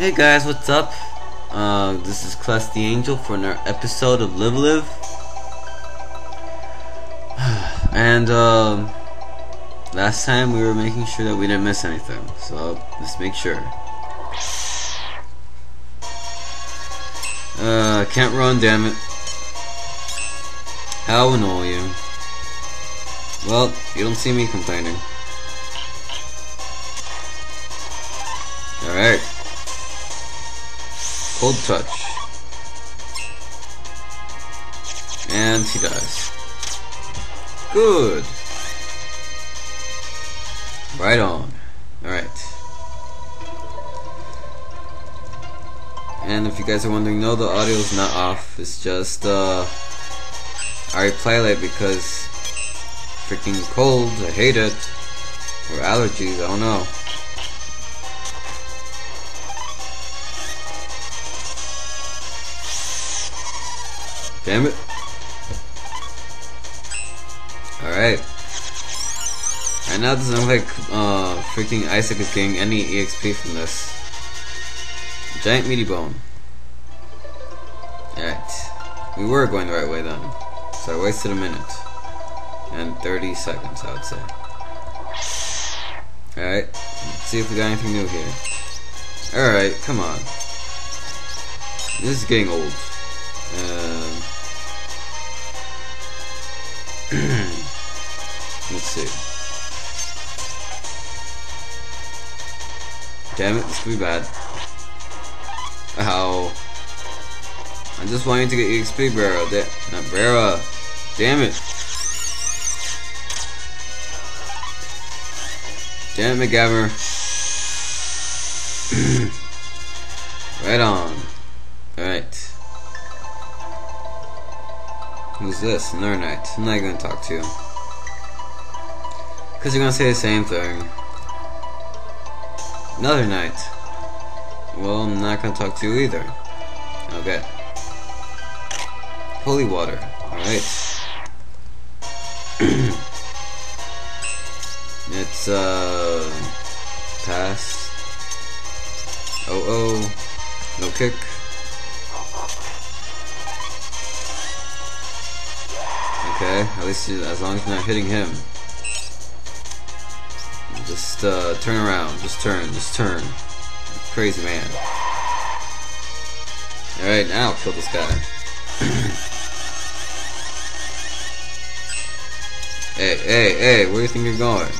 Hey guys, what's up? Uh, this is Cless the Angel for another episode of Live Live. and, um, last time we were making sure that we didn't miss anything, so let's make sure. Uh, can't run, damn it. How annoying. Well, you don't see me complaining. Alright. Cold touch. And he dies. Good. Right on. Alright. And if you guys are wondering, no, the audio is not off. It's just, uh, I replay late because freaking cold. I hate it. Or allergies, I don't know. Damn it. Alright. And now it doesn't look like uh, freaking Isaac is getting any EXP from this. Giant meaty bone. Alright. We were going the right way then. So I wasted a minute. And 30 seconds, I would say. Alright. Let's see if we got anything new here. Alright, come on. This is getting old. Um, let's see. Damn it, this could be bad. Ow. I just want you to get EXP, Barra. Da not Barra. Damn it. Damn it, Gabber. right on. This? Another knight. I'm not gonna talk to you. Because you're gonna say the same thing. Another knight. Well, I'm not gonna talk to you either. Okay. Holy water. Alright. it's, uh... Pass. Oh oh. No kick. Least as long as you're not hitting him. Just uh, turn around. Just turn. Just turn. Crazy man. Alright, now kill this guy. hey, hey, hey, where do you think you're going?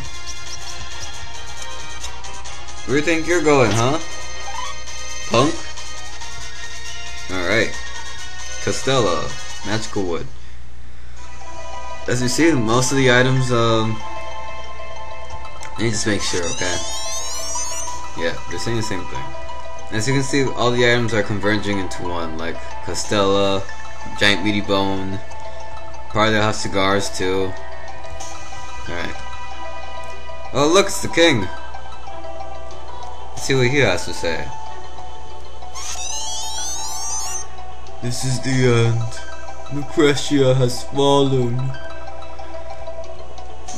Where do you think you're going, huh? Punk? Alright. Costello. Magical wood as you see, most of the items, um, me just make sure, okay? Yeah, they're saying the same thing. As you can see, all the items are converging into one, like Costella, Giant Meaty Bone, probably they'll have cigars too. Alright. Oh look, it's the king! Let's see what he has to say. This is the end. Lucretia has fallen.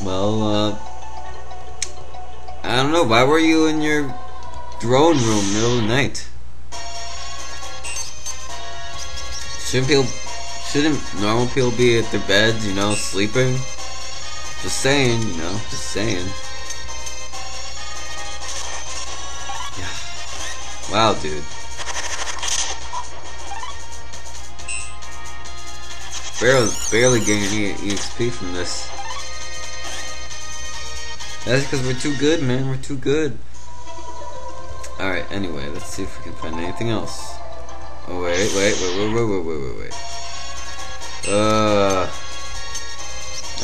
Well, uh, I don't know. Why were you in your drone room middle of the night? Shouldn't people, shouldn't normal people be at their beds, you know, sleeping? Just saying, you know, just saying. Yeah. Wow, dude. Barely, barely getting any EXP from this. That's because we're too good, man. We're too good. Alright, anyway, let's see if we can find anything else. Oh, wait, wait, wait, wait, wait, wait, wait, wait, wait. Uh...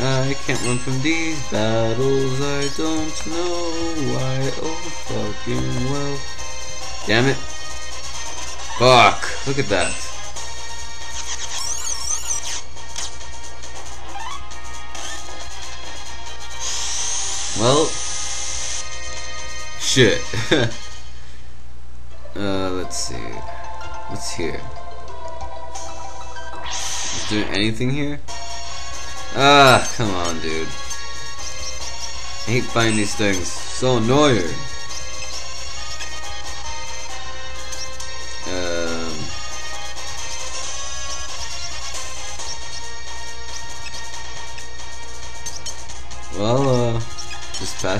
I can't run from these battles, I don't know why, oh fucking well. Damn it. Fuck, look at that. Well, shit. uh, let's see. What's here? Is there anything here? Ah, come on, dude. I hate finding these things. So annoying.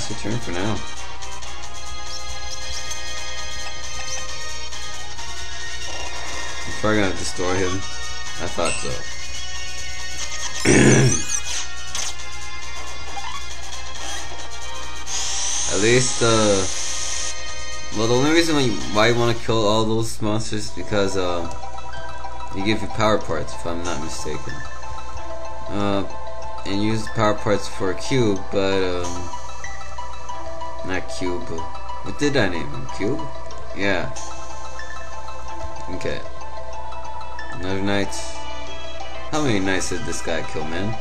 That's your turn for now. I'm probably gonna destroy him. I thought so. At least, uh... Well, the only reason why you, why you want to kill all those monsters is because, uh... You give you power parts, if I'm not mistaken. Uh... And use power parts for a cube, but, um... Not cube, what did I name him? Cube? Yeah. Okay. Another knight. How many knights did this guy kill, man?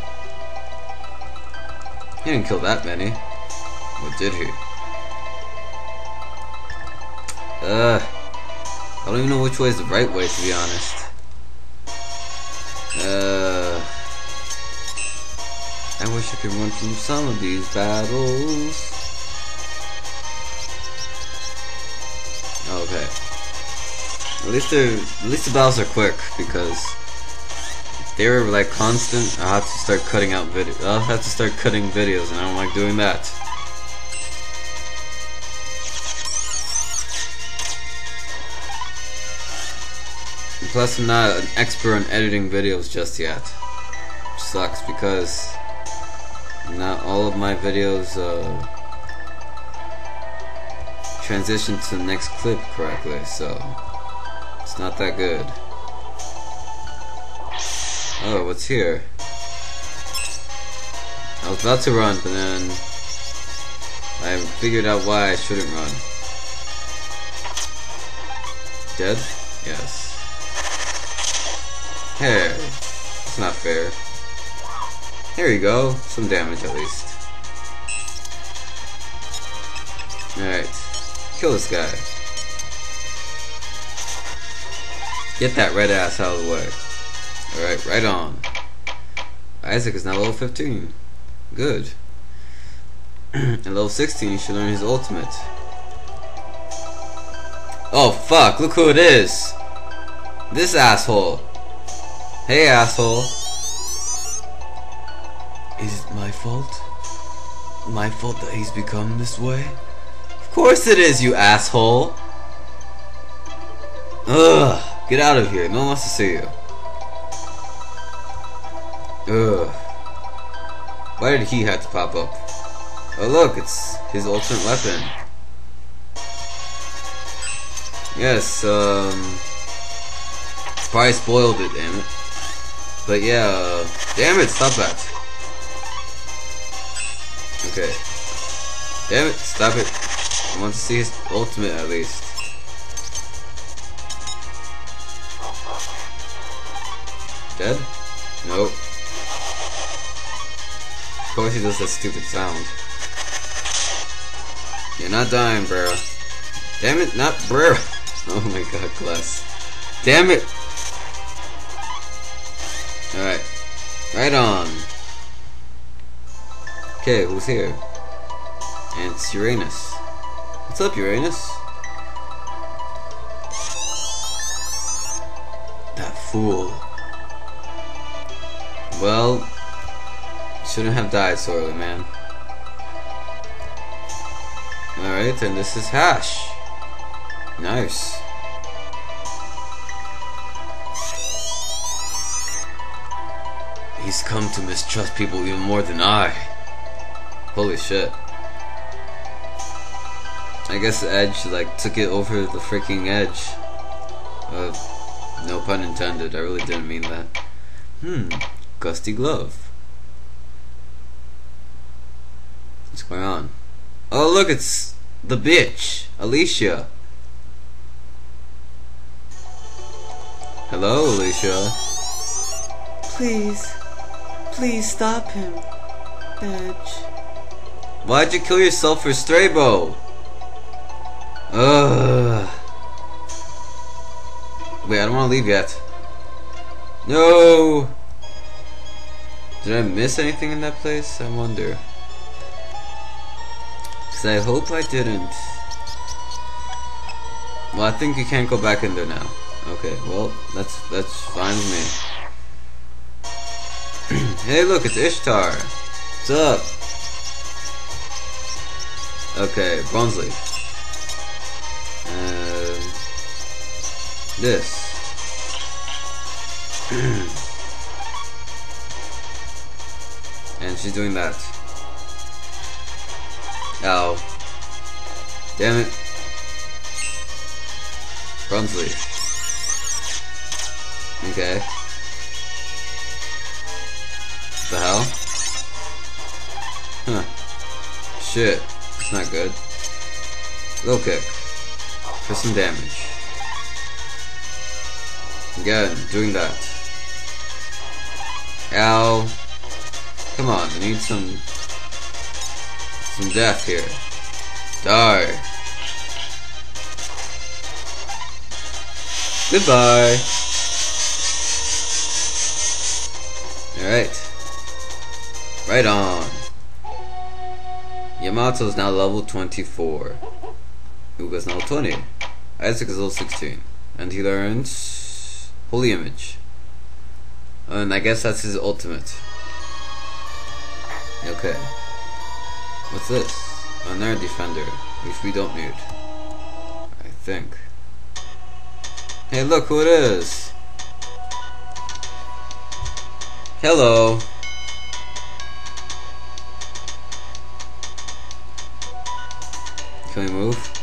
He didn't kill that many. What did he? Uh, I don't even know which way is the right way, to be honest. Uh, I wish I could run through some of these battles. At least they're at least the battles are quick because they were like constant, I have to start cutting out video. I'll have to start cutting videos, and I don't like doing that. And plus, I'm not an expert on editing videos just yet. Which sucks because not all of my videos uh, transition to the next clip correctly, so. It's not that good. Oh, what's here? I was about to run, but then I figured out why I shouldn't run. Dead? Yes. Hey, it's not fair. Here you go, some damage at least. Alright, kill this guy. Get that red ass out of the way. Alright, right on. Isaac is now level 15. Good. At level 16, he should learn his ultimate. Oh fuck, look who it is! This asshole! Hey asshole! Is it my fault? My fault that he's become this way? Of course it is, you asshole! Ugh! Get out of here. No one wants to see you. Ugh. Why did he have to pop up? Oh look, it's his ultimate weapon. Yes, um... Probably spoiled it, damn it. But yeah, uh, damn it, stop that. Okay. Damn it, stop it. I want to see his ultimate at least. Dead? Nope. Of course he does that stupid sound. You're not dying, bro. Damn it, not bro. Oh my god, Glass. Damn it! Alright. Right on. Okay, who's here? And it's Uranus. What's up, Uranus? That fool. Well, shouldn't have died so early, man. Alright, and this is Hash. Nice. He's come to mistrust people even more than I. Holy shit. I guess Edge, like, took it over the freaking edge. Uh, no pun intended, I really didn't mean that. Hmm. Gusty Glove. What's going on? Oh, look, it's the bitch, Alicia. Hello, Alicia. Please, please stop him, bitch. Why'd you kill yourself for Strabo? Ugh. Wait, I don't want to leave yet. No! Did I miss anything in that place? I wonder. Because I hope I didn't. Well, I think you can't go back in there now. Okay, well, that's that's fine with me. hey, look, it's Ishtar. What's up? Okay, bronze. Um, this. she's doing that. Ow. Damn it. Bronze leaf. Okay. The hell? Huh. Shit. It's not good. Low kick. For some damage. Again, doing that. Ow. Come on, I need some... Some death here. Die. Goodbye. Alright. Right on. Yamato is now level 24. Ooga's now 20. Isaac is level 16. And he learns Holy Image. And I guess that's his ultimate. Okay. What's this? Another defender, which we don't need. I think. Hey, look who it is! Hello! Can we move?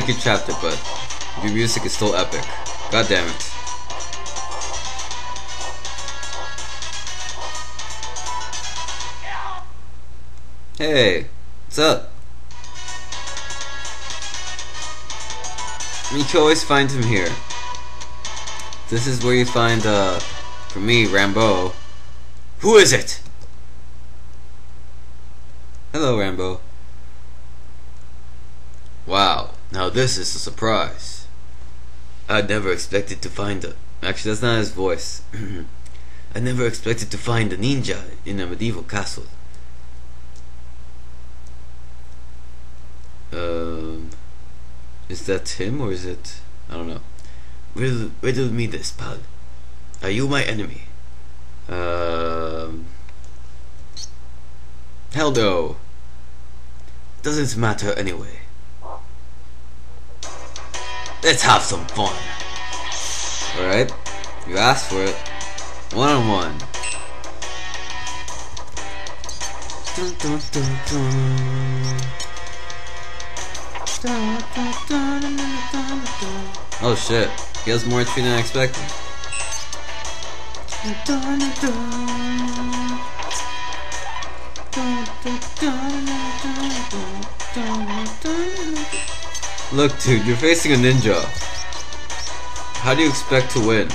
Like your chapter, but your music is still epic. God damn it. Hey, what's up? You can always find him here. This is where you find, uh, for me, Rambo. Who is it? Hello, Rambo. Wow, now this is a surprise. I never expected to find a... Actually, that's not his voice. I never expected to find a ninja in a medieval castle. Um, is that him or is it? I don't know. Riddle, riddle me this, pal. Are you my enemy? Um, hell no. Doesn't matter anyway. Let's have some fun. Alright, you asked for it. One on one. Dun, dun, dun, dun. Oh shit, he has more HP than I expected. Look dude, you're facing a ninja. How do you expect to win?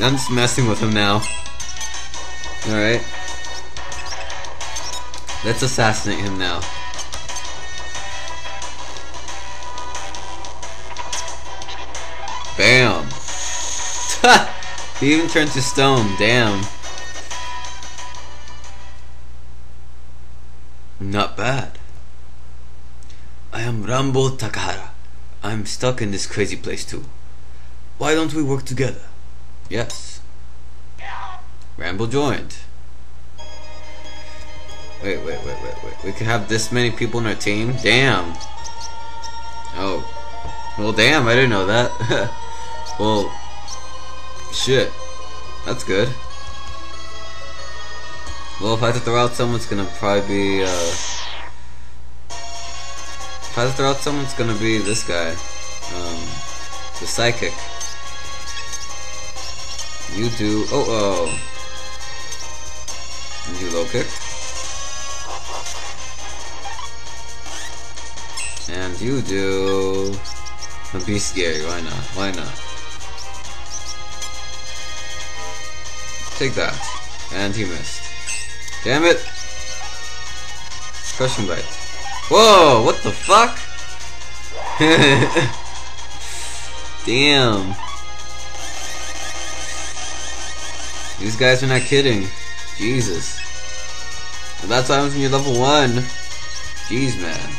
I'm just messing with him now. Alright. Let's assassinate him now. Bam! he even turned to stone, damn. Not bad. I am Rambo Takahara. I'm stuck in this crazy place too. Why don't we work together? Yes. Rambo joined. Wait, wait, wait, wait, wait. We could have this many people in our team? Damn. Oh. Well, damn, I didn't know that. well, shit. That's good. Well, if I have to throw out someone, it's gonna probably be, uh... If I have to throw out someone, it's gonna be this guy. Um, the psychic. You do... Oh, oh. And You low kick. And you do... Be scary, why not? Why not? Take that. And he missed. Damn it! Crushing bite. Whoa! What the fuck? Damn. These guys are not kidding. Jesus. What happens when you're level 1. Jeez, man.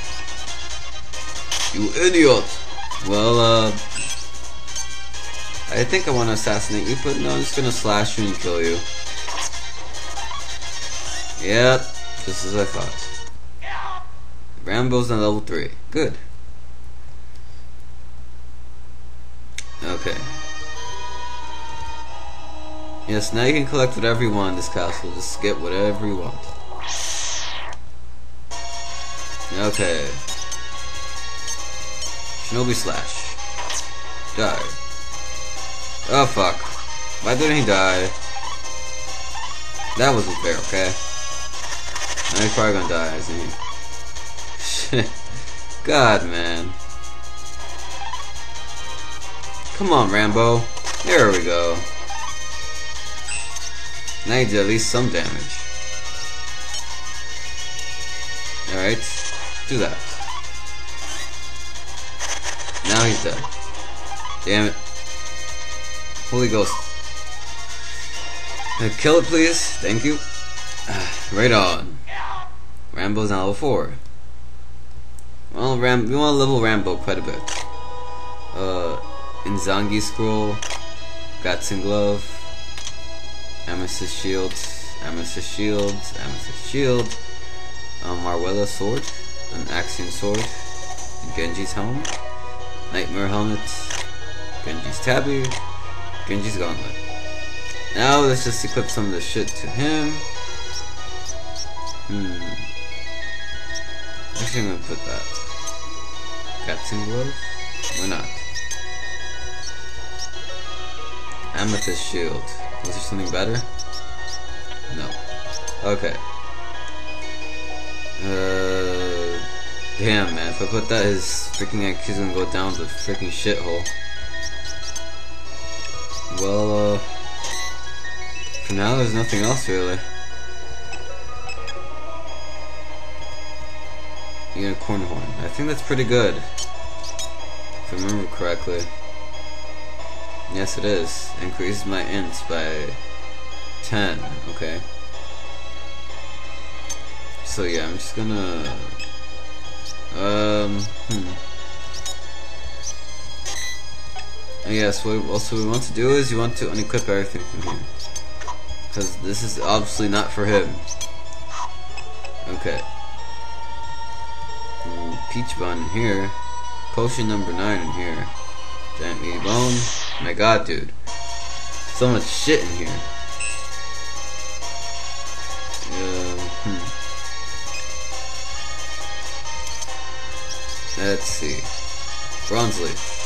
You idiot! Well, uh... I think I want to assassinate you, but no, I'm just gonna slash you and kill you. Yep, just as I thought. Rambo's on level 3. Good. Okay. Yes, now you can collect whatever you want in this castle. Just get whatever you want. Okay. Shinobi Slash. Die. Oh fuck. Why didn't he die? That wasn't fair, okay? Now he's probably gonna die, isn't he? Shit. God, man. Come on, Rambo. There we go. Now you did at least some damage. Alright, do that. Now he's dead. Damn it. Holy Ghost. Kill it, please. Thank you. right on. Rambo's now level 4. Well, Ram we want to level Rambo quite a bit. Uh, Inzangi Scroll, Gatsun Glove, Amethyst Shield, Amethyst Shield, Amethyst Shield, um, Marwella Sword, an Axion Sword, Genji's Helmet, Nightmare Helmet, Genji's Tabi, Genji's Gauntlet. Now let's just equip some of the shit to him. Hmm. I'm gonna put that. Gatsun Glove? Why not? Amethyst Shield. Was there something better? No. Okay. Uh, damn, man. If I put that, his freaking IQ's gonna go down the freaking shithole. Well, uh, for now, there's nothing else really. Unicorn Horn. I think that's pretty good. If I remember correctly. Yes, it is. Increases my int by 10. Okay. So yeah, I'm just gonna... Um, hmm. Guess what also we want to do is you want to unequip everything from here. Because this is obviously not for him. Okay. Peach bun in here. Potion number 9 in here. Giant meaty bone. My god, dude. So much shit in here. Uh, hmm. Let's see. Bronze leaf.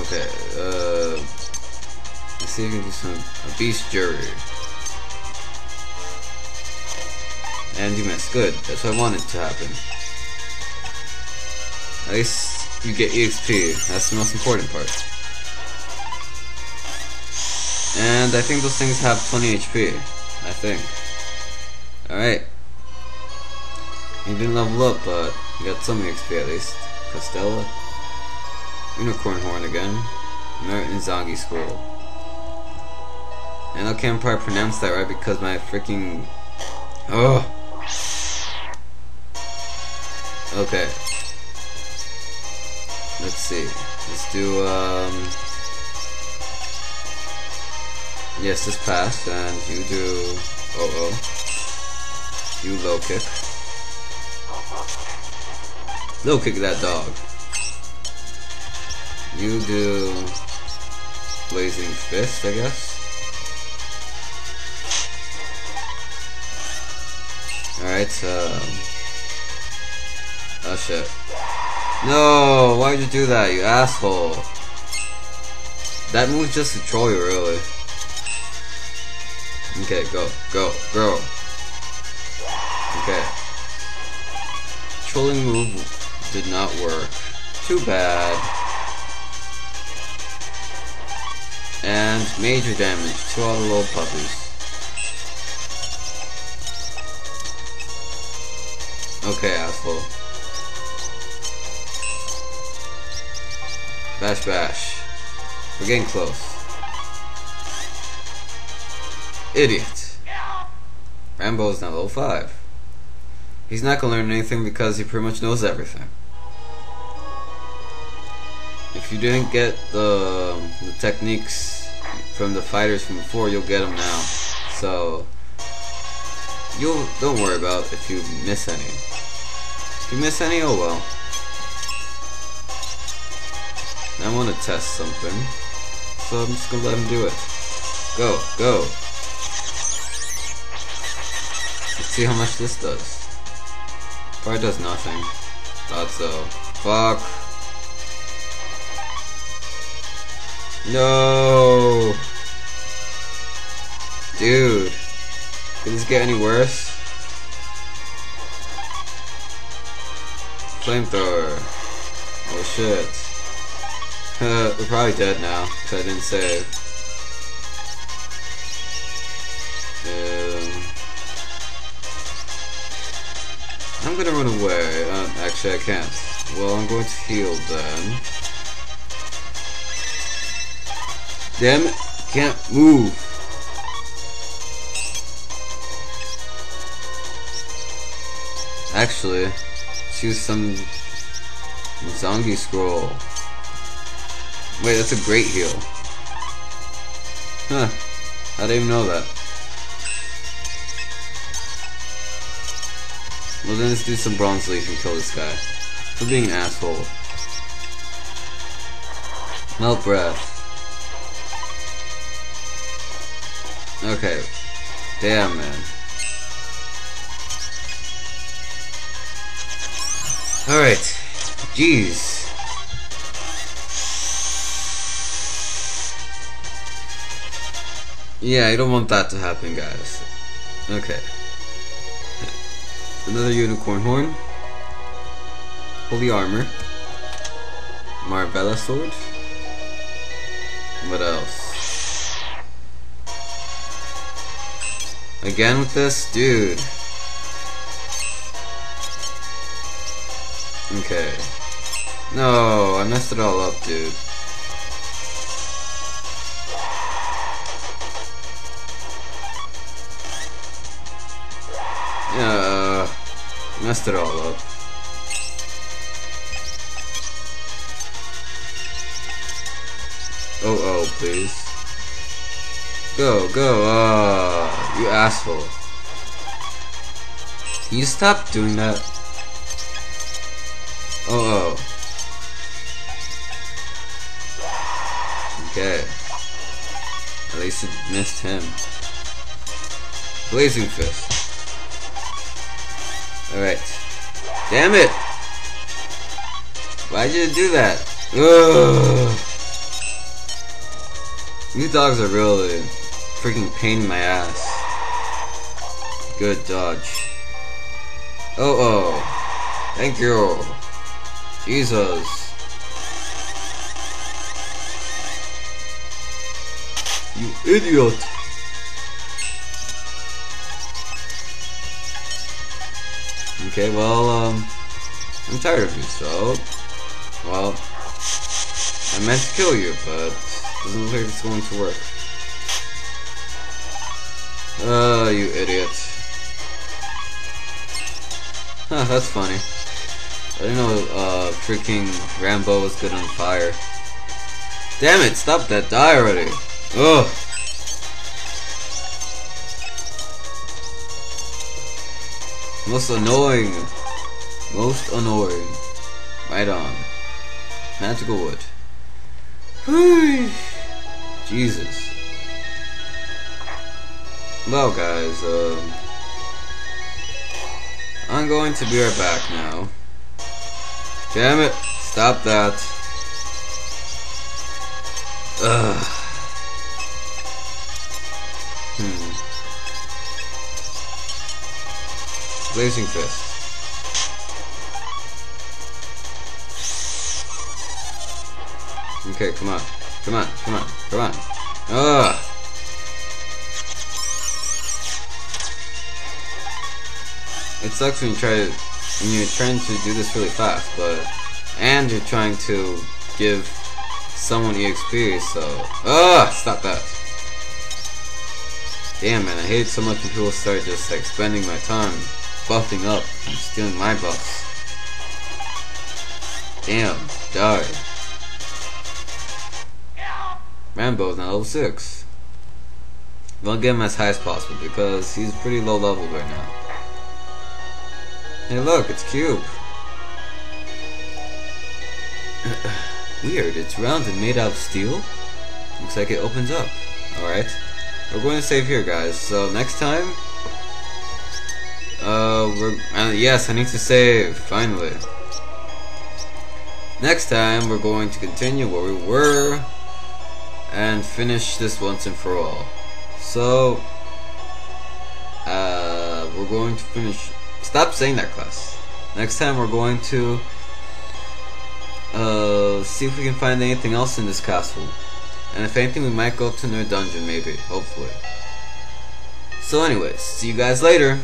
Okay, uh... Let's see if we can do some... A beast jury. And you missed. Good. That's what I wanted to happen. At least you get EXP. That's the most important part. And I think those things have 20 HP. I think. Alright. You didn't level up, but you got some EXP at least. Costella. Unicorn Horn again. American Zagi Scroll. And I can't probably pronounce that right because my freaking... Oh! Okay. Let's see. Let's do, um... Yes, this passed, and you do... Oh, oh. You low kick. Low kick that dog. You do... Blazing Fist, I guess? Alright, um... Oh shit. No, why'd you do that, you asshole? That move's just to troll you, really. Okay, go, go, go. Okay. Trolling move did not work. Too bad. And major damage to all the little puppies. Okay, asshole. Bash bash. We're getting close. Idiot. Rambo is now level 5. He's not gonna learn anything because he pretty much knows everything. If you didn't get the, the techniques from the fighters from before, you'll get them now. So, you'll don't worry about if you miss any. If you miss any, oh well. I want to test something, so I'm just gonna let him do it. Go, go. Let's see how much this does. Probably does nothing. Thought so. Fuck. No. Dude. Could this get any worse? Flamethrower. Oh shit. We're probably dead now, because I didn't save. Um, I'm gonna run away. Uh, actually, I can't. Well, I'm going to heal then. Damn it! Can't move. Actually, choose some Zangi scroll. Wait, that's a great heal. Huh. I didn't even know that. Well then let's do some bronze leaf and kill this guy. For being an asshole. Melt breath. Okay. Damn man. Alright. Jeez. Yeah, I don't want that to happen, guys. Okay. Another unicorn horn. Holy armor. Marvella sword. What else? Again with this? Dude. Okay. No, I messed it all up, dude. Messed it all up. Oh, oh, please. Go, go, uh, you asshole. Can you stop doing that? Oh, oh. Okay. At least it missed him. Blazing Fist. Alright. Damn it! Why'd you do that? Ugh. These dogs are really freaking pain in my ass. Good dodge. Oh oh. Thank you. Jesus. You idiot. Okay, well, um, I'm tired of you, so, well, I meant to kill you, but doesn't look like it's going to work. Oh, uh, you idiot. Huh, that's funny. I didn't know, uh, freaking Rambo was good on fire. Damn it, stop that, die already. Ugh. Most annoying. Most annoying. Right on. Magical wood. Jesus. Well, guys, um, I'm going to be right back now. Damn it! Stop that. Ugh. Fist. Okay, come on. Come on, come on, come on. Ugh! It sucks when you try to, when you're trying to do this really fast, but, and you're trying to give someone EXP, so, ugh, stop that. Damn, man, I hate so much when people start just like spending my time buffing up and stealing my buffs. Damn, died. Rambo's now level 6. Don't get him as high as possible because he's pretty low level right now. Hey look, it's Cube. Weird, it's round and made out of steel. Looks like it opens up. Alright. We're going to save here, guys. So next time, we're, uh, yes, I need to save, finally. Next time, we're going to continue where we were and finish this once and for all. So, uh, we're going to finish. Stop saying that, Cless. Next time, we're going to uh, see if we can find anything else in this castle. And if anything, we might go to another dungeon, maybe. Hopefully. So anyways, see you guys later.